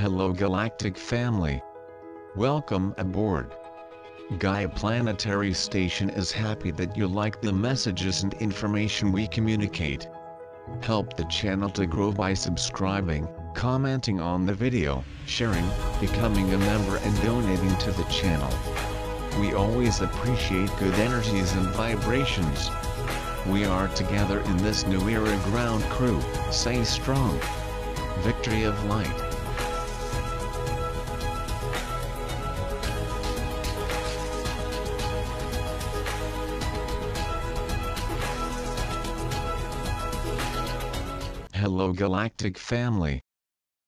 Hello Galactic Family. Welcome aboard. Gaia Planetary Station is happy that you like the messages and information we communicate. Help the channel to grow by subscribing, commenting on the video, sharing, becoming a member and donating to the channel. We always appreciate good energies and vibrations. We are together in this new era ground crew, say strong. Victory of Light. Galactic Family.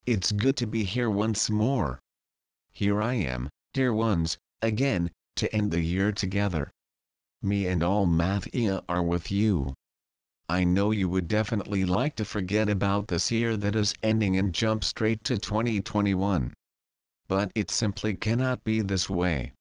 It's good to be here once more. Here I am, dear ones, again, to end the year together. Me and all Mathia are with you. I know you would definitely like to forget about this year that is ending and jump straight to 2021. But it simply cannot be this way.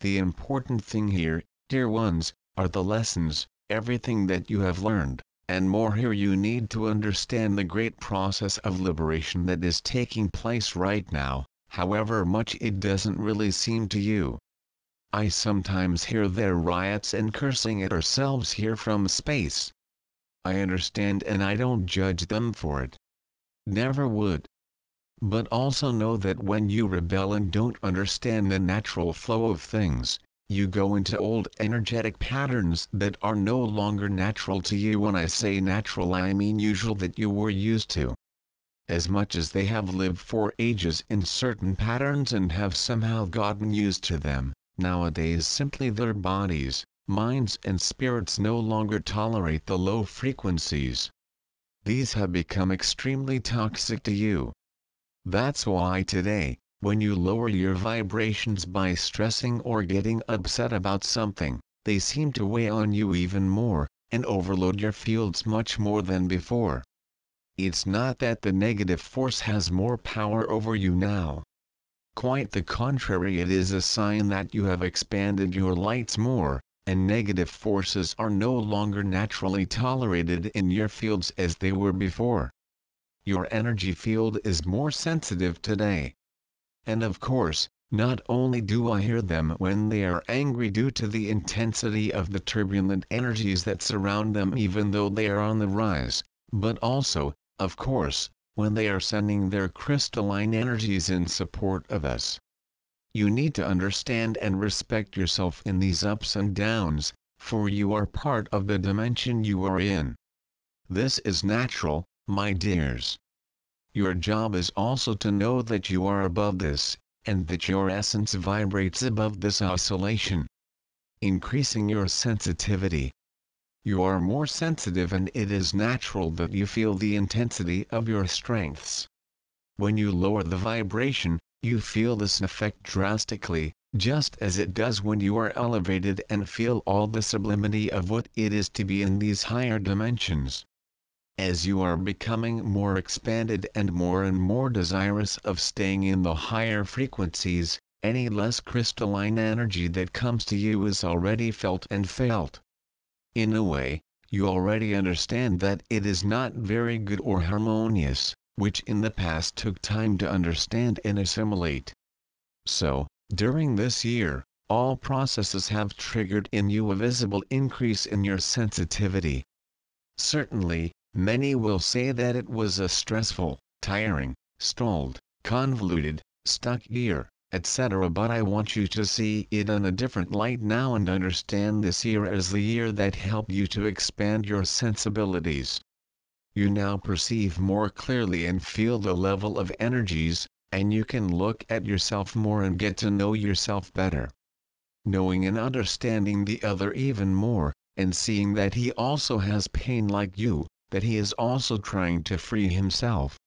The important thing here, dear ones, are the lessons, everything that you have learned, and more here you need to understand the great process of liberation that is taking place right now, however much it doesn't really seem to you. I sometimes hear their riots and cursing at ourselves here from space. I understand and I don't judge them for it. Never would. But also know that when you rebel and don't understand the natural flow of things, you go into old energetic patterns that are no longer natural to you. When I say natural, I mean usual that you were used to. As much as they have lived for ages in certain patterns and have somehow gotten used to them, Nowadays simply their bodies, minds and spirits no longer tolerate the low frequencies. These have become extremely toxic to you. That's why today, when you lower your vibrations by stressing or getting upset about something, they seem to weigh on you even more, and overload your fields much more than before. It's not that the negative force has more power over you now. Quite the contrary it is a sign that you have expanded your lights more, and negative forces are no longer naturally tolerated in your fields as they were before. Your energy field is more sensitive today. And of course, not only do I hear them when they are angry due to the intensity of the turbulent energies that surround them even though they are on the rise, but also, of course, when they are sending their crystalline energies in support of us. You need to understand and respect yourself in these ups and downs, for you are part of the dimension you are in. This is natural, my dears. Your job is also to know that you are above this, and that your essence vibrates above this oscillation. Increasing your sensitivity, you are more sensitive and it is natural that you feel the intensity of your strengths. When you lower the vibration, you feel this effect drastically, just as it does when you are elevated and feel all the sublimity of what it is to be in these higher dimensions. As you are becoming more expanded and more and more desirous of staying in the higher frequencies, any less crystalline energy that comes to you is already felt and felt. In a way, you already understand that it is not very good or harmonious, which in the past took time to understand and assimilate. So, during this year, all processes have triggered in you a visible increase in your sensitivity. Certainly, many will say that it was a stressful, tiring, stalled, convoluted, stuck year etc. But I want you to see it in a different light now and understand this year as the year that helped you to expand your sensibilities. You now perceive more clearly and feel the level of energies, and you can look at yourself more and get to know yourself better. Knowing and understanding the other even more, and seeing that he also has pain like you, that he is also trying to free himself.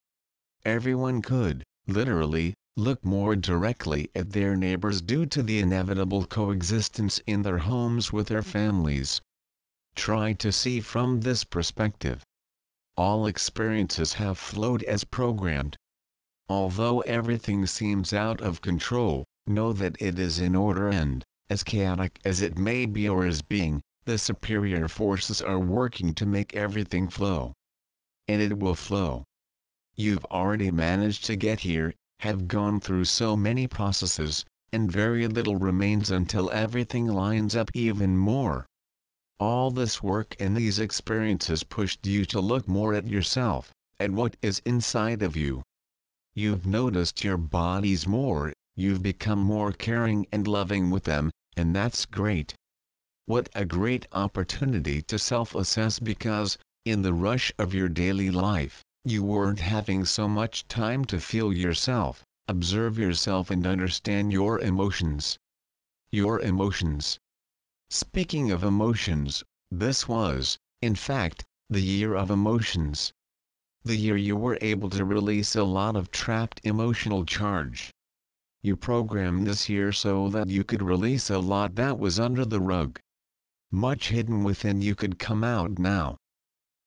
Everyone could, literally, look more directly at their neighbors due to the inevitable coexistence in their homes with their families. Try to see from this perspective. All experiences have flowed as programmed. Although everything seems out of control, know that it is in order and, as chaotic as it may be or is being, the superior forces are working to make everything flow. And it will flow. You've already managed to get here, have gone through so many processes, and very little remains until everything lines up even more. All this work and these experiences pushed you to look more at yourself, at what is inside of you. You've noticed your bodies more, you've become more caring and loving with them, and that's great. What a great opportunity to self-assess because, in the rush of your daily life, you weren't having so much time to feel yourself, observe yourself and understand your emotions. Your emotions. Speaking of emotions, this was, in fact, the year of emotions. The year you were able to release a lot of trapped emotional charge. You programmed this year so that you could release a lot that was under the rug. Much hidden within you could come out now.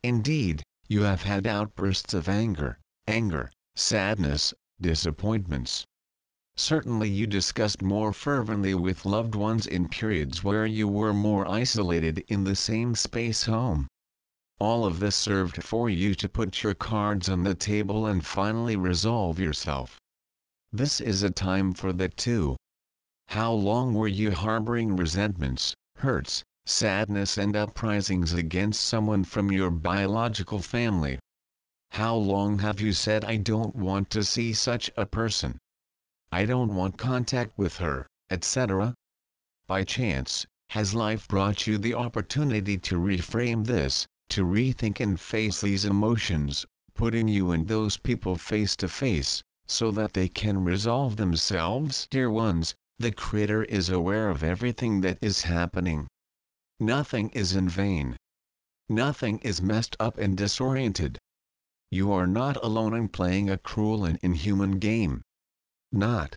Indeed, you have had outbursts of anger, anger, sadness, disappointments. Certainly you discussed more fervently with loved ones in periods where you were more isolated in the same space home. All of this served for you to put your cards on the table and finally resolve yourself. This is a time for that too. How long were you harboring resentments, hurts, sadness and uprisings against someone from your biological family? How long have you said I don't want to see such a person? I don't want contact with her, etc. By chance, has life brought you the opportunity to reframe this, to rethink and face these emotions, putting you and those people face to face, so that they can resolve themselves? Dear ones, the Creator is aware of everything that is happening. Nothing is in vain. Nothing is messed up and disoriented. You are not alone in playing a cruel and inhuman game. Not.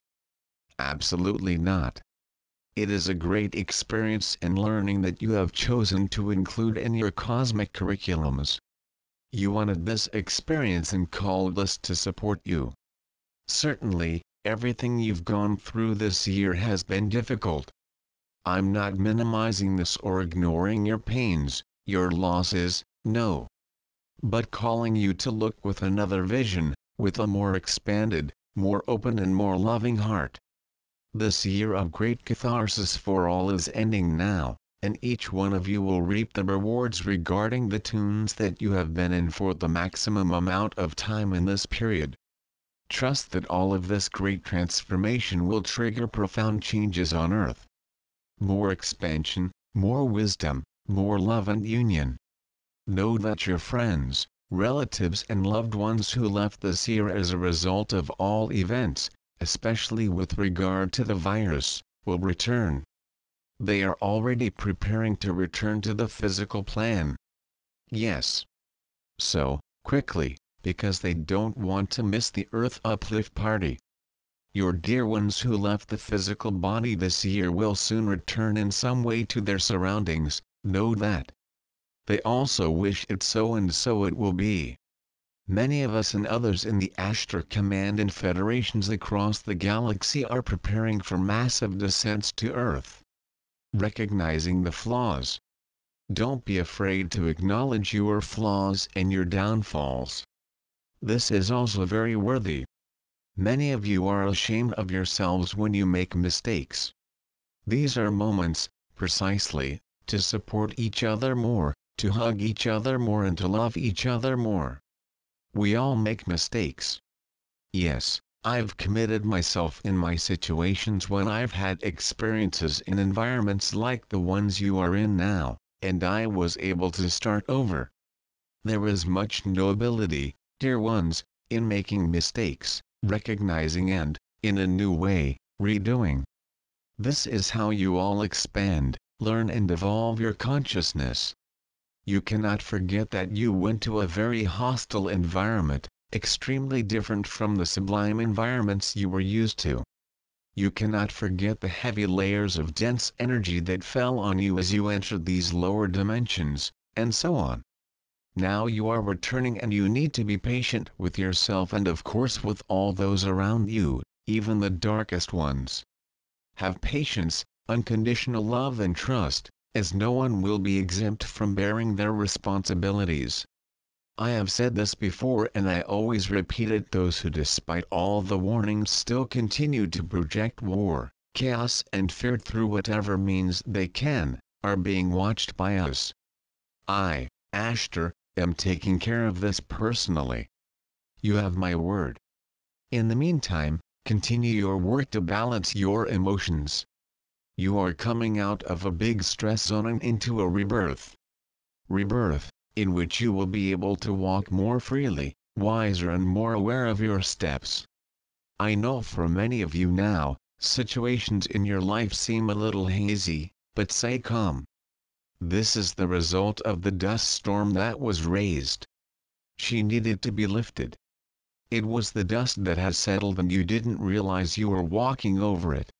Absolutely not. It is a great experience and learning that you have chosen to include in your cosmic curriculums. You wanted this experience and called us to support you. Certainly, everything you've gone through this year has been difficult. I'm not minimizing this or ignoring your pains, your losses, no. But calling you to look with another vision, with a more expanded, more open and more loving heart. This year of great catharsis for all is ending now, and each one of you will reap the rewards regarding the tunes that you have been in for the maximum amount of time in this period. Trust that all of this great transformation will trigger profound changes on earth. More expansion, more wisdom, more love and union. Know that your friends, relatives and loved ones who left this year as a result of all events, especially with regard to the virus, will return. They are already preparing to return to the physical plan. Yes. So, quickly, because they don't want to miss the Earth Uplift Party. Your dear ones who left the physical body this year will soon return in some way to their surroundings, know that. They also wish it so and so it will be. Many of us and others in the Ashtar Command and federations across the galaxy are preparing for massive descents to Earth. Recognizing the flaws. Don't be afraid to acknowledge your flaws and your downfalls. This is also very worthy. Many of you are ashamed of yourselves when you make mistakes. These are moments, precisely, to support each other more, to hug each other more and to love each other more. We all make mistakes. Yes, I've committed myself in my situations when I've had experiences in environments like the ones you are in now, and I was able to start over. There is much nobility, dear ones, in making mistakes, recognizing and, in a new way, redoing. This is how you all expand, learn and evolve your consciousness. You cannot forget that you went to a very hostile environment, extremely different from the sublime environments you were used to. You cannot forget the heavy layers of dense energy that fell on you as you entered these lower dimensions, and so on. Now you are returning and you need to be patient with yourself and of course with all those around you, even the darkest ones. Have patience, unconditional love and trust, as no one will be exempt from bearing their responsibilities. I have said this before and I always repeat it those who despite all the warnings still continue to project war, chaos and fear through whatever means they can, are being watched by us. I, Ashtar, am taking care of this personally. You have my word. In the meantime, continue your work to balance your emotions. You are coming out of a big stress zone and into a rebirth. Rebirth, in which you will be able to walk more freely, wiser and more aware of your steps. I know for many of you now, situations in your life seem a little hazy, but stay calm. This is the result of the dust storm that was raised. She needed to be lifted. It was the dust that has settled and you didn't realize you were walking over it.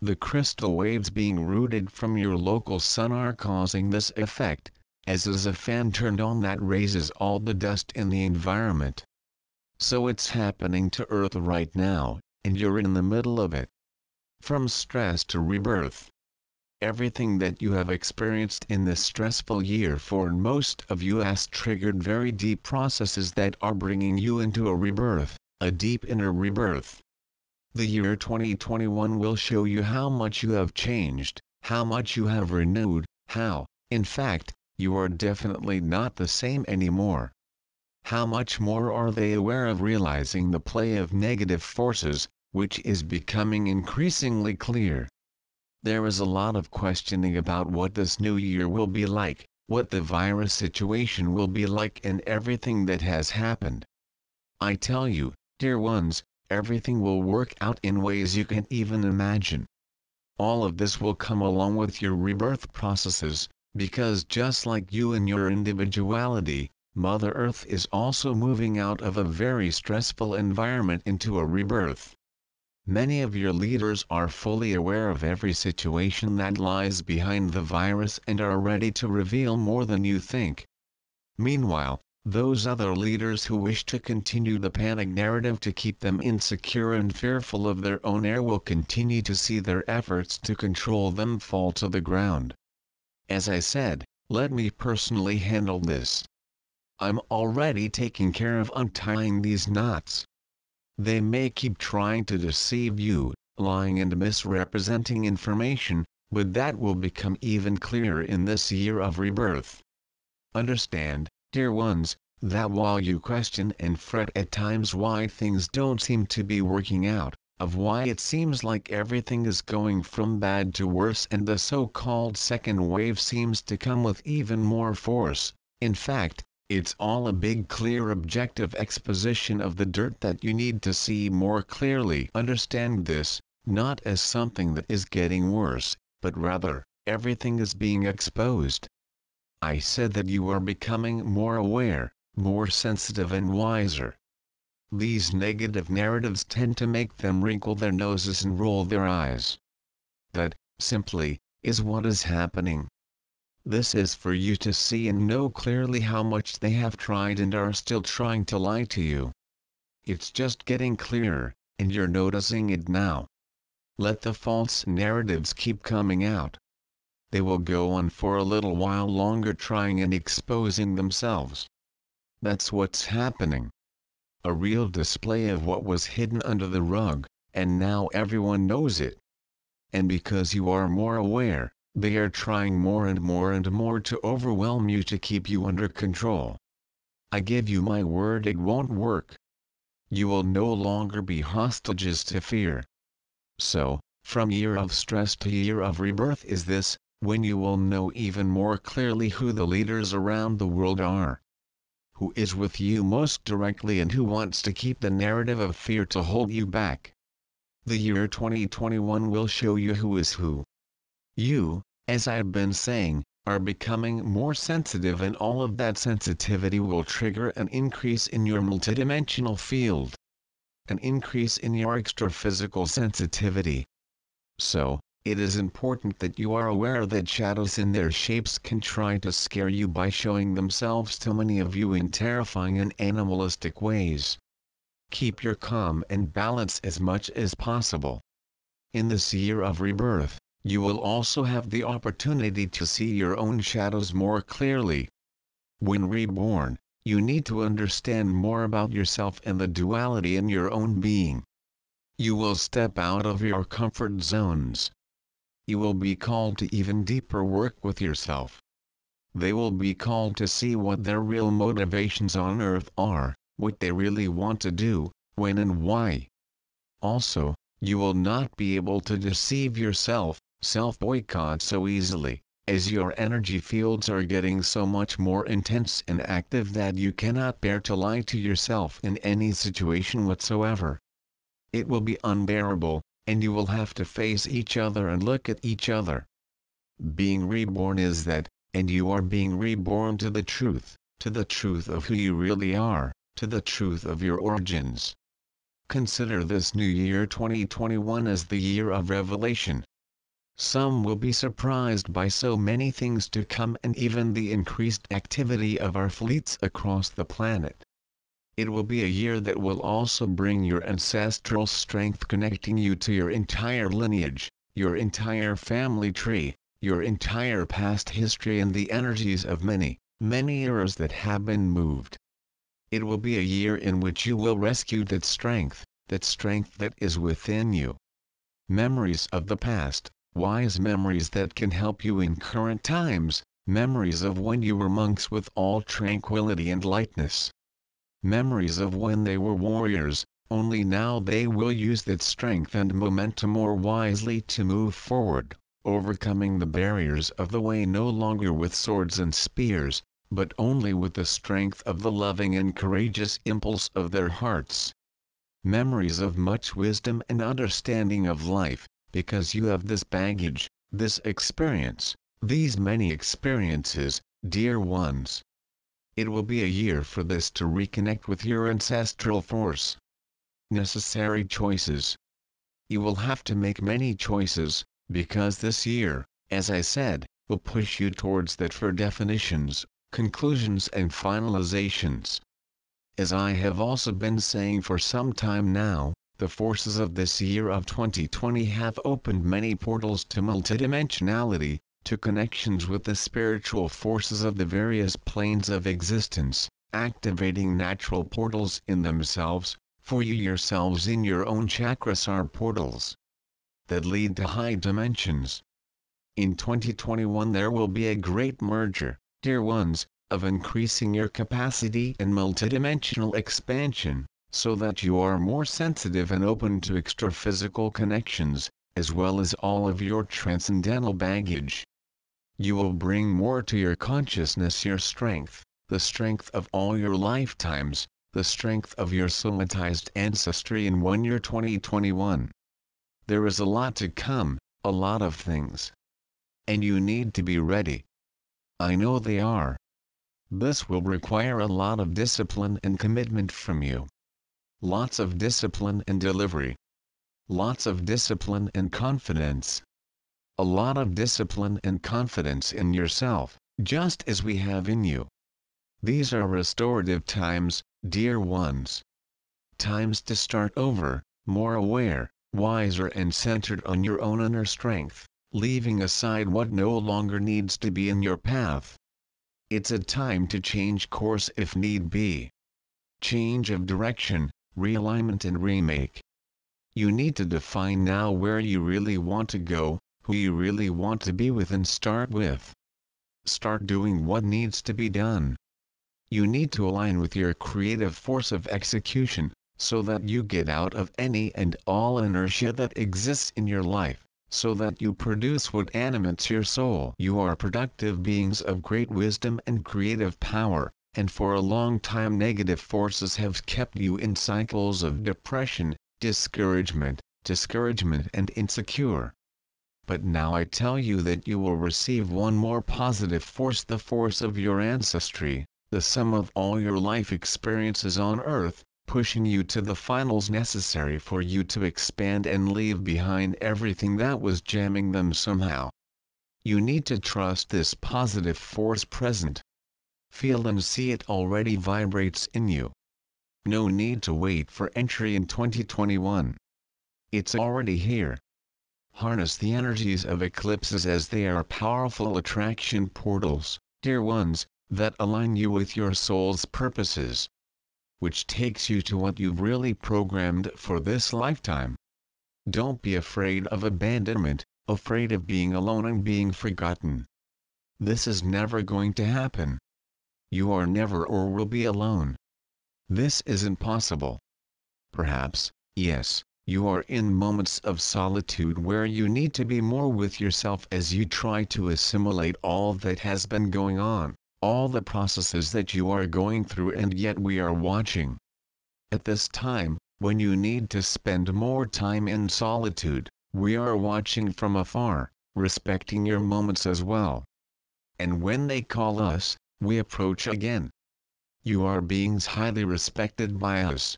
The crystal waves being rooted from your local sun are causing this effect, as is a fan turned on that raises all the dust in the environment. So it's happening to Earth right now, and you're in the middle of it. From stress to rebirth. Everything that you have experienced in this stressful year for most of you has triggered very deep processes that are bringing you into a rebirth, a deep inner rebirth. The year 2021 will show you how much you have changed, how much you have renewed, how, in fact, you are definitely not the same anymore. How much more are they aware of realizing the play of negative forces, which is becoming increasingly clear. There is a lot of questioning about what this new year will be like, what the virus situation will be like and everything that has happened. I tell you, dear ones, everything will work out in ways you can't even imagine. All of this will come along with your rebirth processes, because just like you and your individuality, Mother Earth is also moving out of a very stressful environment into a rebirth. Many of your leaders are fully aware of every situation that lies behind the virus and are ready to reveal more than you think. Meanwhile, those other leaders who wish to continue the panic narrative to keep them insecure and fearful of their own air will continue to see their efforts to control them fall to the ground. As I said, let me personally handle this. I'm already taking care of untying these knots. They may keep trying to deceive you, lying and misrepresenting information, but that will become even clearer in this year of rebirth. Understand, dear ones, that while you question and fret at times why things don't seem to be working out, of why it seems like everything is going from bad to worse and the so-called second wave seems to come with even more force, in fact, it's all a big clear objective exposition of the dirt that you need to see more clearly. Understand this, not as something that is getting worse, but rather, everything is being exposed. I said that you are becoming more aware, more sensitive and wiser. These negative narratives tend to make them wrinkle their noses and roll their eyes. That, simply, is what is happening. This is for you to see and know clearly how much they have tried and are still trying to lie to you. It's just getting clearer, and you're noticing it now. Let the false narratives keep coming out. They will go on for a little while longer trying and exposing themselves. That's what's happening. A real display of what was hidden under the rug, and now everyone knows it. And because you are more aware, they are trying more and more and more to overwhelm you to keep you under control. I give you my word it won't work. You will no longer be hostages to fear. So, from year of stress to year of rebirth is this, when you will know even more clearly who the leaders around the world are. Who is with you most directly and who wants to keep the narrative of fear to hold you back. The year 2021 will show you who is who. You, as I've been saying, are becoming more sensitive and all of that sensitivity will trigger an increase in your multidimensional field. An increase in your extra-physical sensitivity. So, it is important that you are aware that shadows in their shapes can try to scare you by showing themselves to many of you in terrifying and animalistic ways. Keep your calm and balance as much as possible. In this year of rebirth, you will also have the opportunity to see your own shadows more clearly. When reborn, you need to understand more about yourself and the duality in your own being. You will step out of your comfort zones. You will be called to even deeper work with yourself. They will be called to see what their real motivations on earth are, what they really want to do, when and why. Also, you will not be able to deceive yourself, self-boycott so easily as your energy fields are getting so much more intense and active that you cannot bear to lie to yourself in any situation whatsoever. It will be unbearable, and you will have to face each other and look at each other. Being reborn is that, and you are being reborn to the truth, to the truth of who you really are, to the truth of your origins. Consider this new year 2021 as the year of revelation, some will be surprised by so many things to come and even the increased activity of our fleets across the planet. It will be a year that will also bring your ancestral strength connecting you to your entire lineage, your entire family tree, your entire past history and the energies of many, many eras that have been moved. It will be a year in which you will rescue that strength, that strength that is within you. Memories of the past, wise memories that can help you in current times, memories of when you were monks with all tranquility and lightness. Memories of when they were warriors, only now they will use that strength and momentum more wisely to move forward, overcoming the barriers of the way no longer with swords and spears, but only with the strength of the loving and courageous impulse of their hearts. Memories of much wisdom and understanding of life, because you have this baggage, this experience, these many experiences, dear ones. It will be a year for this to reconnect with your ancestral force. Necessary choices. You will have to make many choices, because this year, as I said, will push you towards that for definitions, conclusions and finalizations. As I have also been saying for some time now, the forces of this year of 2020 have opened many portals to multidimensionality, to connections with the spiritual forces of the various planes of existence, activating natural portals in themselves, for you yourselves in your own chakras are portals that lead to high dimensions. In 2021 there will be a great merger, dear ones, of increasing your capacity and multidimensional expansion so that you are more sensitive and open to extra-physical connections, as well as all of your transcendental baggage. You will bring more to your consciousness your strength, the strength of all your lifetimes, the strength of your somatized ancestry in one year 2021. There is a lot to come, a lot of things. And you need to be ready. I know they are. This will require a lot of discipline and commitment from you. Lots of discipline and delivery. Lots of discipline and confidence. A lot of discipline and confidence in yourself, just as we have in you. These are restorative times, dear ones. Times to start over, more aware, wiser and centered on your own inner strength, leaving aside what no longer needs to be in your path. It's a time to change course if need be. Change of direction, realignment and remake. You need to define now where you really want to go, who you really want to be with and start with. Start doing what needs to be done. You need to align with your creative force of execution, so that you get out of any and all inertia that exists in your life, so that you produce what animates your soul. You are productive beings of great wisdom and creative power, and for a long time negative forces have kept you in cycles of depression, discouragement, discouragement and insecure. But now I tell you that you will receive one more positive force the force of your ancestry, the sum of all your life experiences on earth, pushing you to the finals necessary for you to expand and leave behind everything that was jamming them somehow. You need to trust this positive force present, Feel and see it already vibrates in you. No need to wait for entry in 2021. It's already here. Harness the energies of eclipses as they are powerful attraction portals, dear ones, that align you with your soul's purposes. Which takes you to what you've really programmed for this lifetime. Don't be afraid of abandonment, afraid of being alone and being forgotten. This is never going to happen. You are never or will be alone. This is impossible. Perhaps, yes, you are in moments of solitude where you need to be more with yourself as you try to assimilate all that has been going on, all the processes that you are going through and yet we are watching. At this time, when you need to spend more time in solitude, we are watching from afar, respecting your moments as well. And when they call us, we approach again. You are beings highly respected by us.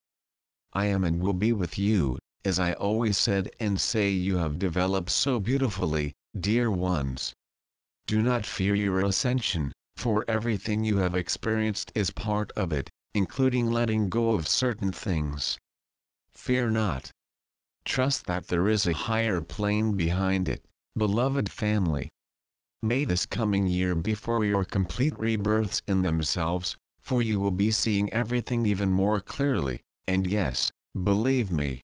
I am and will be with you, as I always said and say you have developed so beautifully, dear ones. Do not fear your ascension, for everything you have experienced is part of it, including letting go of certain things. Fear not. Trust that there is a higher plane behind it, beloved family. May this coming year be for your complete rebirths in themselves, for you will be seeing everything even more clearly, and yes, believe me.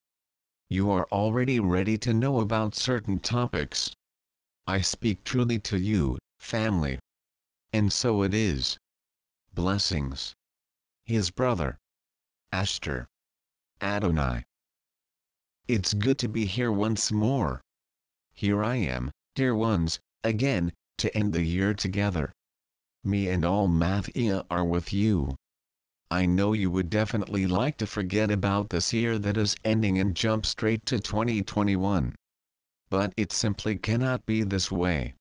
You are already ready to know about certain topics. I speak truly to you, family. And so it is. Blessings. His brother. Ashtar. Adonai. It's good to be here once more. Here I am, dear ones, again, to end the year together. Me and all Mathia are with you. I know you would definitely like to forget about this year that is ending and jump straight to 2021. But it simply cannot be this way.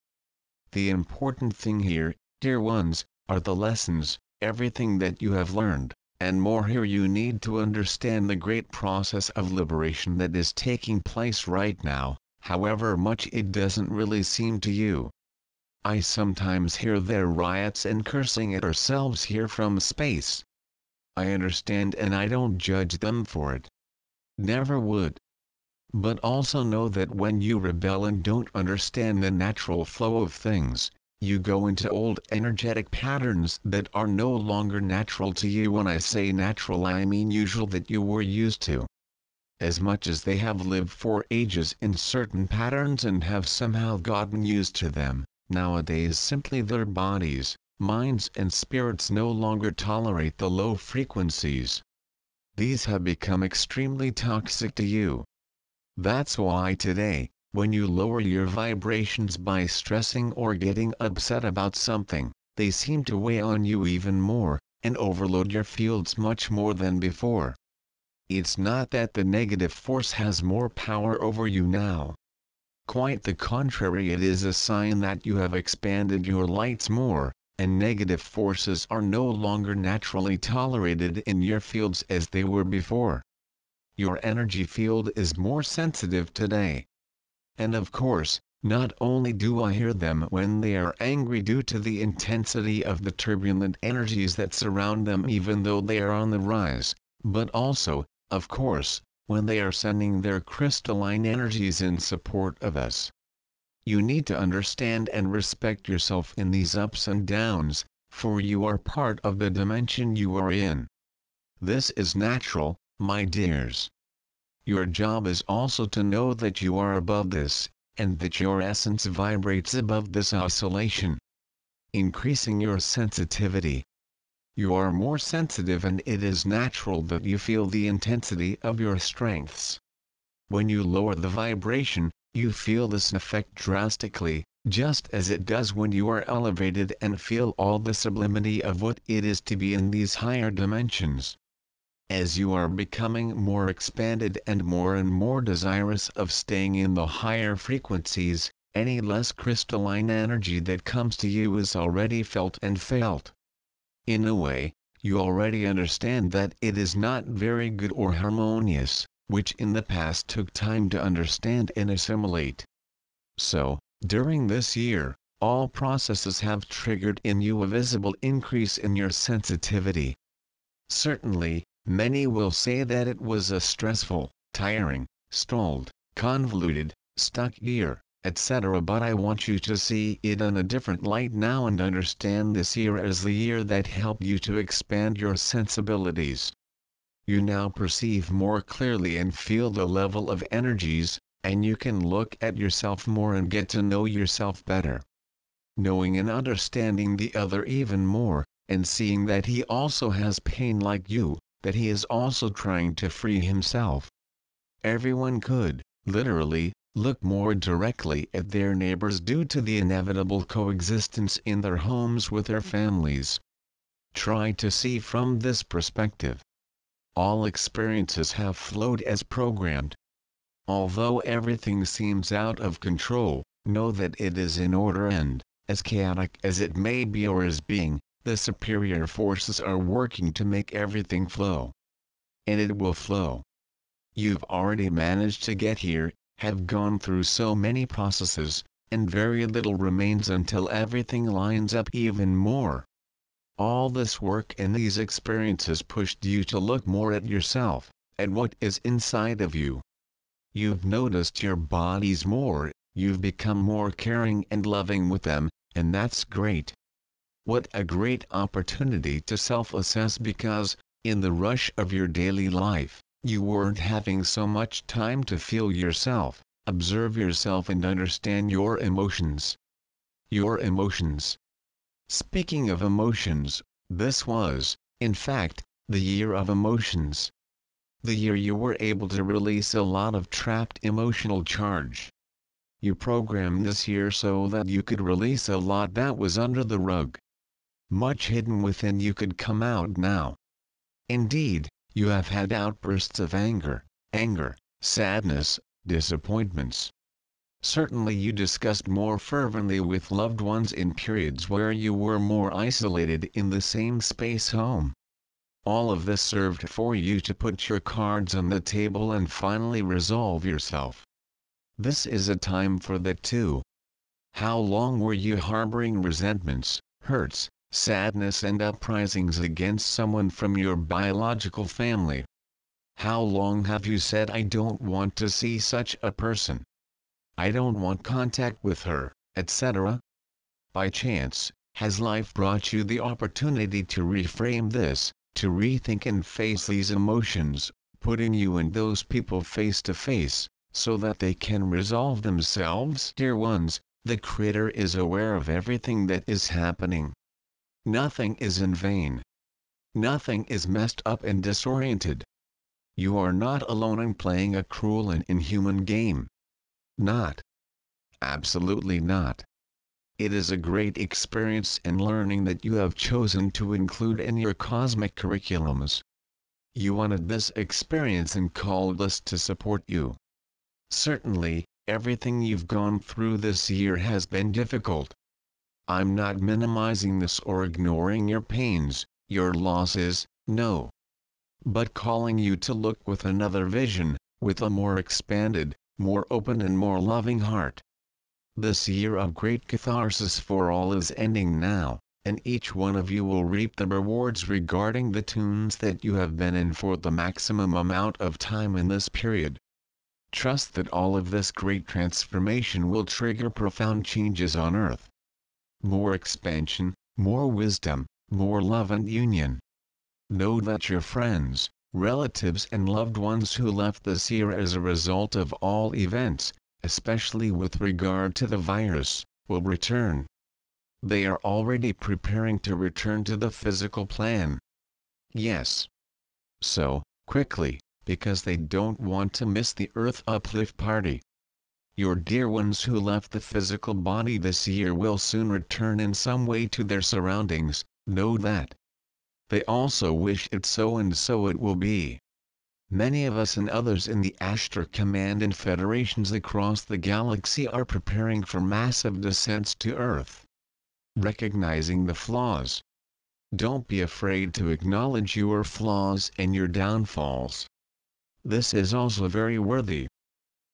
The important thing here, dear ones, are the lessons, everything that you have learned, and more here you need to understand the great process of liberation that is taking place right now, however much it doesn't really seem to you. I sometimes hear their riots and cursing at ourselves here from space. I understand and I don't judge them for it. Never would. But also know that when you rebel and don't understand the natural flow of things, you go into old energetic patterns that are no longer natural to you. When I say natural, I mean usual that you were used to. As much as they have lived for ages in certain patterns and have somehow gotten used to them, Nowadays simply their bodies, minds and spirits no longer tolerate the low frequencies. These have become extremely toxic to you. That's why today, when you lower your vibrations by stressing or getting upset about something, they seem to weigh on you even more, and overload your fields much more than before. It's not that the negative force has more power over you now, Quite the contrary it is a sign that you have expanded your lights more, and negative forces are no longer naturally tolerated in your fields as they were before. Your energy field is more sensitive today. And of course, not only do I hear them when they are angry due to the intensity of the turbulent energies that surround them even though they are on the rise, but also, of course, when they are sending their crystalline energies in support of us. You need to understand and respect yourself in these ups and downs, for you are part of the dimension you are in. This is natural, my dears. Your job is also to know that you are above this, and that your essence vibrates above this oscillation. Increasing your sensitivity, you are more sensitive and it is natural that you feel the intensity of your strengths. When you lower the vibration, you feel this effect drastically, just as it does when you are elevated and feel all the sublimity of what it is to be in these higher dimensions. As you are becoming more expanded and more and more desirous of staying in the higher frequencies, any less crystalline energy that comes to you is already felt and felt. In a way, you already understand that it is not very good or harmonious, which in the past took time to understand and assimilate. So, during this year, all processes have triggered in you a visible increase in your sensitivity. Certainly, many will say that it was a stressful, tiring, stalled, convoluted, stuck year, etc. But I want you to see it in a different light now and understand this year as the year that helped you to expand your sensibilities. You now perceive more clearly and feel the level of energies, and you can look at yourself more and get to know yourself better. Knowing and understanding the other even more, and seeing that he also has pain like you, that he is also trying to free himself. Everyone could, literally, look more directly at their neighbors due to the inevitable coexistence in their homes with their families. Try to see from this perspective. All experiences have flowed as programmed. Although everything seems out of control, know that it is in order and, as chaotic as it may be or is being, the superior forces are working to make everything flow. And it will flow. You've already managed to get here, have gone through so many processes, and very little remains until everything lines up even more. All this work and these experiences pushed you to look more at yourself, at what is inside of you. You've noticed your bodies more, you've become more caring and loving with them, and that's great. What a great opportunity to self-assess because, in the rush of your daily life, you weren't having so much time to feel yourself, observe yourself and understand your emotions. Your emotions. Speaking of emotions, this was, in fact, the year of emotions. The year you were able to release a lot of trapped emotional charge. You programmed this year so that you could release a lot that was under the rug. Much hidden within you could come out now. Indeed, you have had outbursts of anger, anger, sadness, disappointments. Certainly you discussed more fervently with loved ones in periods where you were more isolated in the same space home. All of this served for you to put your cards on the table and finally resolve yourself. This is a time for that too. How long were you harboring resentments, hurts, sadness and uprisings against someone from your biological family. How long have you said I don't want to see such a person? I don't want contact with her, etc. By chance, has life brought you the opportunity to reframe this, to rethink and face these emotions, putting you and those people face to face, so that they can resolve themselves? Dear ones, the Creator is aware of everything that is happening. Nothing is in vain. Nothing is messed up and disoriented. You are not alone in playing a cruel and inhuman game. Not. Absolutely not. It is a great experience and learning that you have chosen to include in your cosmic curriculums. You wanted this experience and called us to support you. Certainly, everything you've gone through this year has been difficult. I'm not minimizing this or ignoring your pains, your losses, no. But calling you to look with another vision, with a more expanded, more open and more loving heart. This year of great catharsis for all is ending now, and each one of you will reap the rewards regarding the tunes that you have been in for the maximum amount of time in this period. Trust that all of this great transformation will trigger profound changes on earth more expansion, more wisdom, more love and union. Know that your friends, relatives and loved ones who left this year as a result of all events, especially with regard to the virus, will return. They are already preparing to return to the physical plan. Yes. So, quickly, because they don't want to miss the Earth Uplift Party. Your dear ones who left the physical body this year will soon return in some way to their surroundings, know that. They also wish it so and so it will be. Many of us and others in the Ashtar Command and federations across the galaxy are preparing for massive descents to Earth. Recognizing the flaws. Don't be afraid to acknowledge your flaws and your downfalls. This is also very worthy.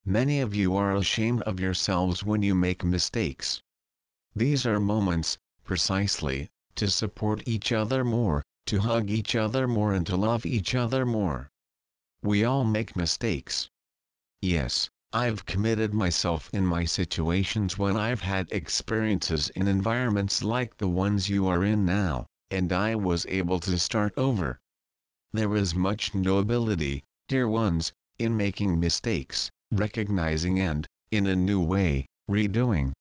Many of you are ashamed of yourselves when you make mistakes. These are moments, precisely, to support each other more, to hug each other more and to love each other more. We all make mistakes. Yes, I've committed myself in my situations when I've had experiences in environments like the ones you are in now, and I was able to start over. There is much nobility, dear ones, in making mistakes, recognizing and, in a new way, redoing.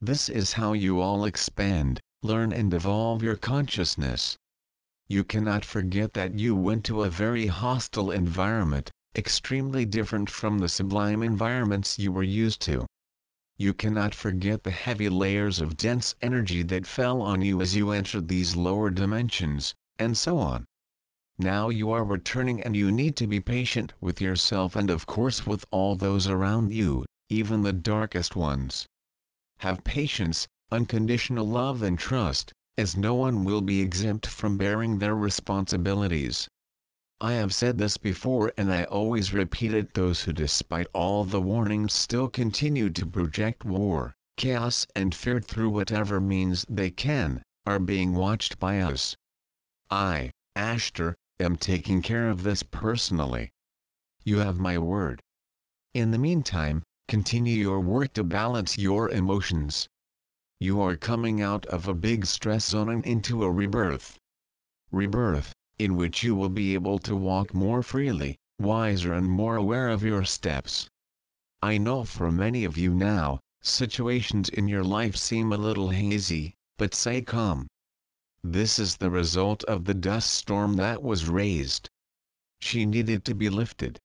This is how you all expand, learn and evolve your consciousness. You cannot forget that you went to a very hostile environment, extremely different from the sublime environments you were used to. You cannot forget the heavy layers of dense energy that fell on you as you entered these lower dimensions, and so on. Now you are returning and you need to be patient with yourself and of course with all those around you, even the darkest ones. Have patience, unconditional love and trust, as no one will be exempt from bearing their responsibilities. I have said this before and I always repeat it those who despite all the warnings still continue to project war, chaos and fear through whatever means they can, are being watched by us. I, Ashtar, am taking care of this personally. You have my word. In the meantime, continue your work to balance your emotions. You are coming out of a big stress zone and into a rebirth. Rebirth, in which you will be able to walk more freely, wiser and more aware of your steps. I know for many of you now, situations in your life seem a little hazy, but stay calm. This is the result of the dust storm that was raised. She needed to be lifted.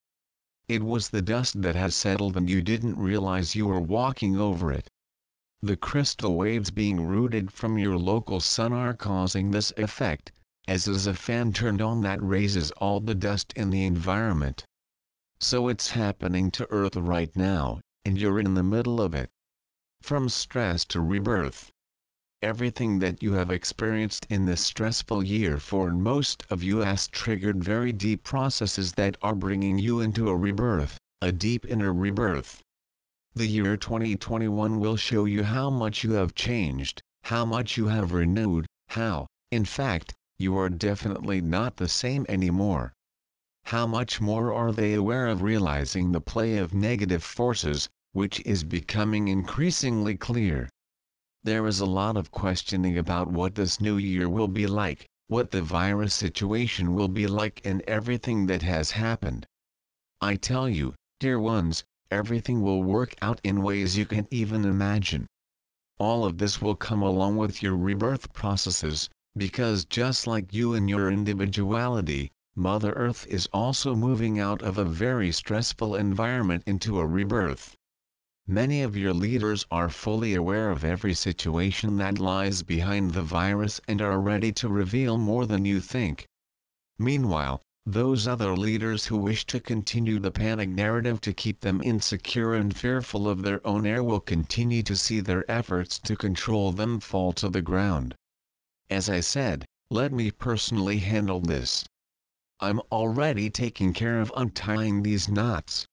It was the dust that has settled and you didn't realize you were walking over it. The crystal waves being rooted from your local sun are causing this effect, as is a fan turned on that raises all the dust in the environment. So it's happening to Earth right now, and you're in the middle of it. From stress to rebirth. Everything that you have experienced in this stressful year for most of you has triggered very deep processes that are bringing you into a rebirth, a deep inner rebirth. The year 2021 will show you how much you have changed, how much you have renewed, how, in fact, you are definitely not the same anymore. How much more are they aware of realizing the play of negative forces, which is becoming increasingly clear. There is a lot of questioning about what this new year will be like, what the virus situation will be like and everything that has happened. I tell you, dear ones, everything will work out in ways you can't even imagine. All of this will come along with your rebirth processes, because just like you and your individuality, Mother Earth is also moving out of a very stressful environment into a rebirth. Many of your leaders are fully aware of every situation that lies behind the virus and are ready to reveal more than you think. Meanwhile, those other leaders who wish to continue the panic narrative to keep them insecure and fearful of their own air will continue to see their efforts to control them fall to the ground. As I said, let me personally handle this. I'm already taking care of untying these knots.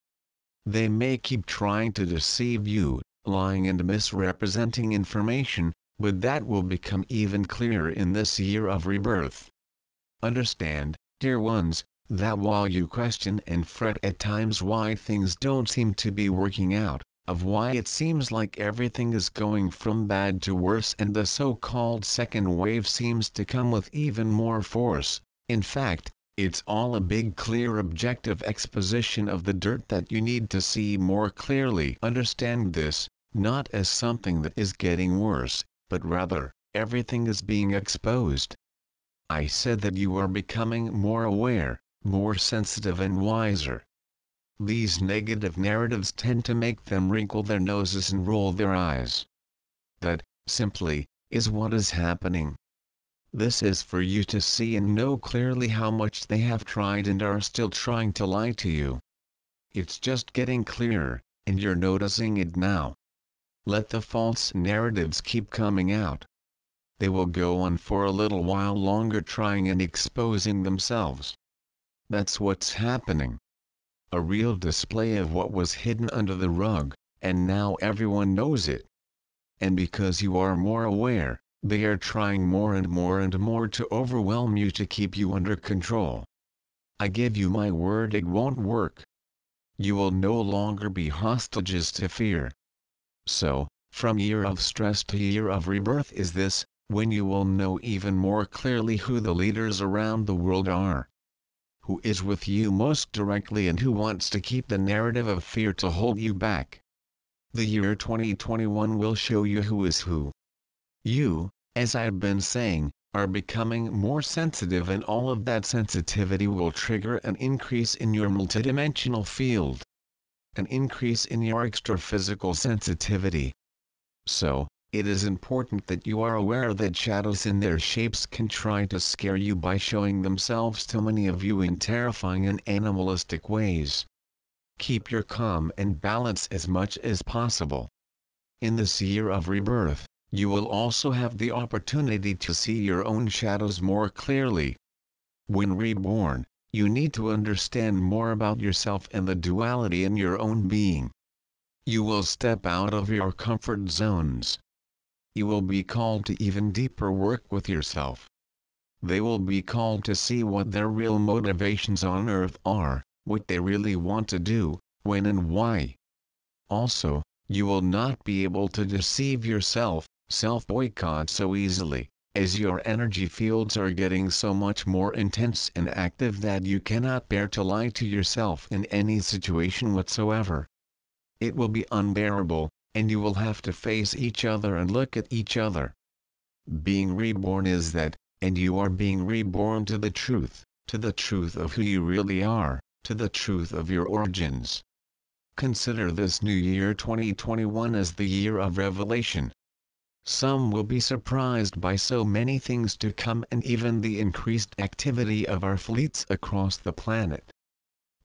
They may keep trying to deceive you, lying and misrepresenting information, but that will become even clearer in this year of rebirth. Understand, dear ones, that while you question and fret at times why things don't seem to be working out, of why it seems like everything is going from bad to worse and the so-called second wave seems to come with even more force. In fact, it's all a big clear objective exposition of the dirt that you need to see more clearly. Understand this, not as something that is getting worse, but rather, everything is being exposed. I said that you are becoming more aware, more sensitive and wiser. These negative narratives tend to make them wrinkle their noses and roll their eyes. That, simply, is what is happening. This is for you to see and know clearly how much they have tried and are still trying to lie to you. It's just getting clearer, and you're noticing it now. Let the false narratives keep coming out. They will go on for a little while longer trying and exposing themselves. That's what's happening a real display of what was hidden under the rug, and now everyone knows it. And because you are more aware, they are trying more and more and more to overwhelm you to keep you under control. I give you my word it won't work. you will no longer be hostages to fear. So, from year of stress to year of rebirth is this, when you will know even more clearly who the leaders around the world are. Who is with you most directly and who wants to keep the narrative of fear to hold you back. The year 2021 will show you who is who. You, as I've been saying, are becoming more sensitive and all of that sensitivity will trigger an increase in your multidimensional field. An increase in your extra-physical sensitivity. So, it is important that you are aware that shadows in their shapes can try to scare you by showing themselves to many of you in terrifying and animalistic ways. Keep your calm and balance as much as possible. In this year of rebirth, you will also have the opportunity to see your own shadows more clearly. When reborn, you need to understand more about yourself and the duality in your own being. You will step out of your comfort zones. You will be called to even deeper work with yourself. They will be called to see what their real motivations on earth are, what they really want to do, when and why. Also, you will not be able to deceive yourself, self-boycott so easily, as your energy fields are getting so much more intense and active that you cannot bear to lie to yourself in any situation whatsoever. It will be unbearable, and you will have to face each other and look at each other. Being reborn is that, and you are being reborn to the truth, to the truth of who you really are, to the truth of your origins. Consider this new year 2021 as the year of revelation, some will be surprised by so many things to come and even the increased activity of our fleets across the planet.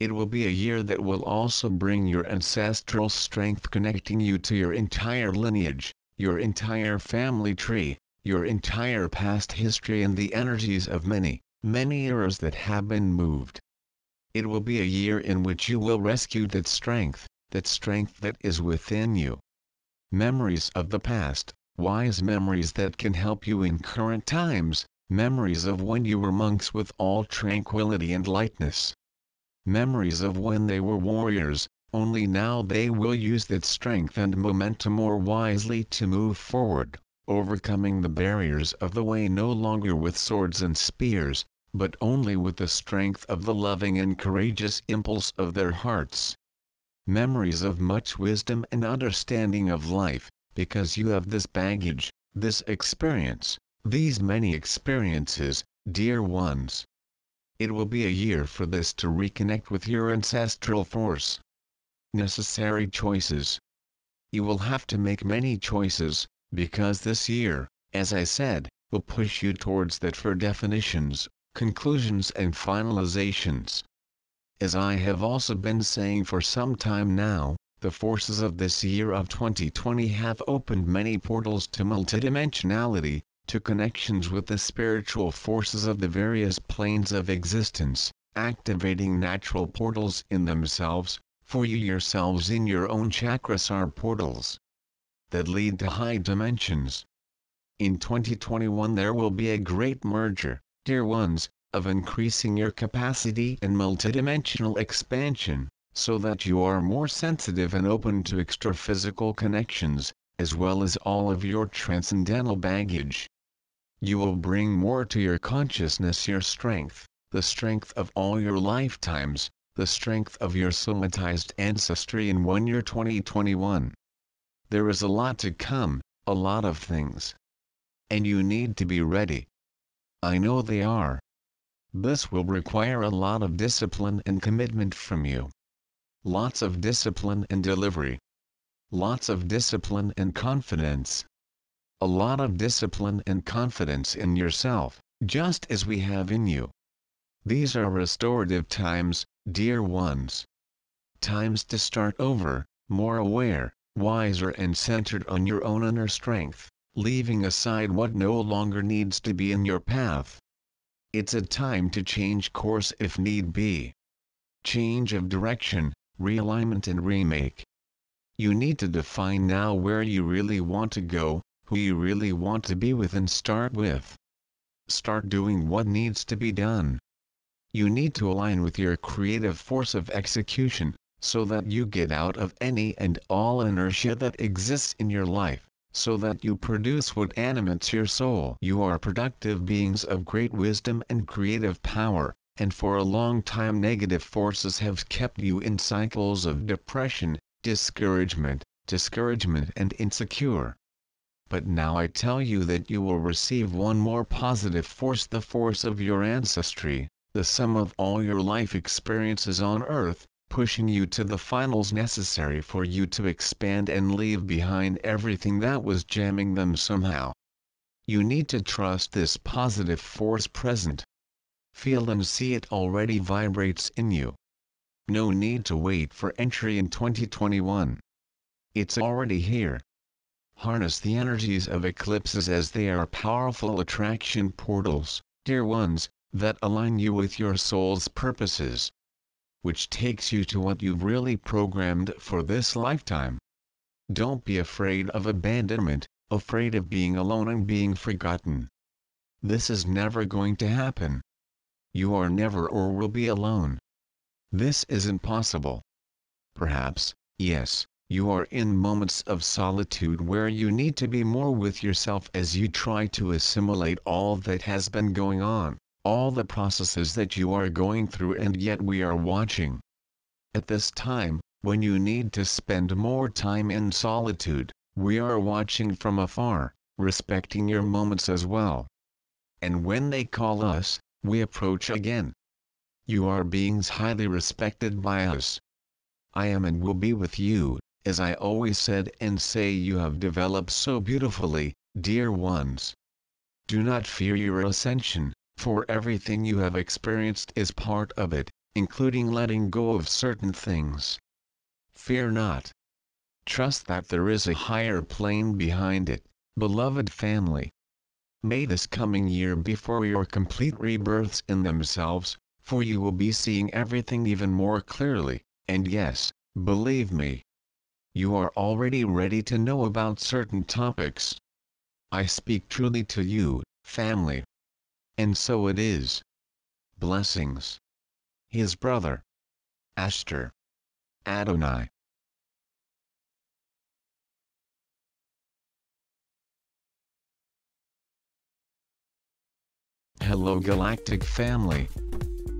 It will be a year that will also bring your ancestral strength connecting you to your entire lineage, your entire family tree, your entire past history and the energies of many, many eras that have been moved. It will be a year in which you will rescue that strength, that strength that is within you. Memories of the past, wise memories that can help you in current times, memories of when you were monks with all tranquility and lightness. Memories of when they were warriors, only now they will use that strength and momentum more wisely to move forward, overcoming the barriers of the way no longer with swords and spears, but only with the strength of the loving and courageous impulse of their hearts. Memories of much wisdom and understanding of life, because you have this baggage, this experience, these many experiences, dear ones. It will be a year for this to reconnect with your ancestral force. Necessary choices. You will have to make many choices, because this year, as I said, will push you towards that for definitions, conclusions and finalizations. As I have also been saying for some time now, the forces of this year of 2020 have opened many portals to multidimensionality, to connections with the spiritual forces of the various planes of existence, activating natural portals in themselves, for you yourselves in your own chakras are portals that lead to high dimensions. In 2021 there will be a great merger, dear ones, of increasing your capacity and multidimensional expansion, so that you are more sensitive and open to extra-physical connections, as well as all of your transcendental baggage. You will bring more to your consciousness your strength, the strength of all your lifetimes, the strength of your somatized ancestry in one year 2021. There is a lot to come, a lot of things. And you need to be ready. I know they are. This will require a lot of discipline and commitment from you. Lots of discipline and delivery. Lots of discipline and confidence. A lot of discipline and confidence in yourself, just as we have in you. These are restorative times, dear ones. Times to start over, more aware, wiser and centered on your own inner strength, leaving aside what no longer needs to be in your path. It's a time to change course if need be. Change of direction, realignment and remake. You need to define now where you really want to go, who you really want to be with and start with. Start doing what needs to be done. You need to align with your creative force of execution, so that you get out of any and all inertia that exists in your life, so that you produce what animates your soul. You are productive beings of great wisdom and creative power, and for a long time negative forces have kept you in cycles of depression, discouragement, discouragement and insecure. But now I tell you that you will receive one more positive force the force of your ancestry, the sum of all your life experiences on earth, pushing you to the finals necessary for you to expand and leave behind everything that was jamming them somehow. You need to trust this positive force present. Feel and see it already vibrates in you. No need to wait for entry in 2021. It's already here harness the energies of eclipses as they are powerful attraction portals, dear ones, that align you with your soul's purposes. Which takes you to what you've really programmed for this lifetime. Don't be afraid of abandonment, afraid of being alone and being forgotten. This is never going to happen. You are never or will be alone. This isn't possible. Perhaps, yes, you are in moments of solitude where you need to be more with yourself as you try to assimilate all that has been going on, all the processes that you are going through and yet we are watching. At this time, when you need to spend more time in solitude, we are watching from afar, respecting your moments as well. And when they call us, we approach again. You are beings highly respected by us. I am and will be with you, as I always said and say you have developed so beautifully, dear ones. Do not fear your ascension, for everything you have experienced is part of it, including letting go of certain things. Fear not. Trust that there is a higher plane behind it, beloved family. May this coming year be for your complete rebirths in themselves, for you will be seeing everything even more clearly, and yes, believe me, you are already ready to know about certain topics. I speak truly to you, family. And so it is. Blessings. His brother. Ashtar. Adonai. Hello Galactic Family.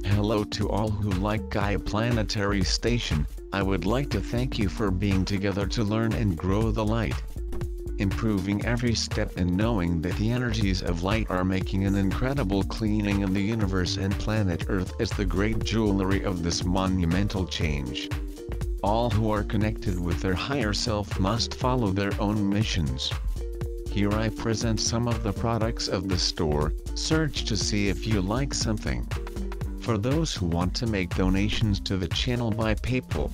Hello to all who like Gaia Planetary Station, I would like to thank you for being together to learn and grow the light. Improving every step and knowing that the energies of light are making an incredible cleaning of the universe and planet Earth as the great jewelry of this monumental change. All who are connected with their higher self must follow their own missions. Here I present some of the products of the store, search to see if you like something. For those who want to make donations to the channel by PayPal,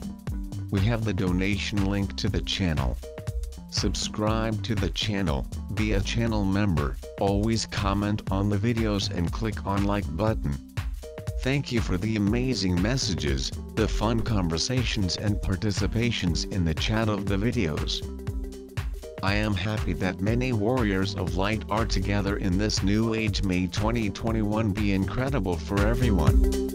we have the donation link to the channel. Subscribe to the channel, be a channel member, always comment on the videos and click on like button. Thank you for the amazing messages, the fun conversations and participations in the chat of the videos. I am happy that many warriors of light are together in this new age. May 2021 be incredible for everyone.